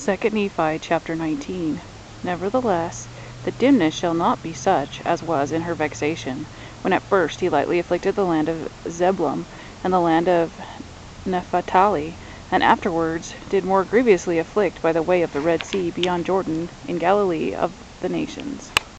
2 Nephi chapter 19 Nevertheless, the dimness shall not be such as was in her vexation, when at first he lightly afflicted the land of Zebulun and the land of Naphtali, and afterwards did more grievously afflict by the way of the Red Sea beyond Jordan in Galilee of the nations.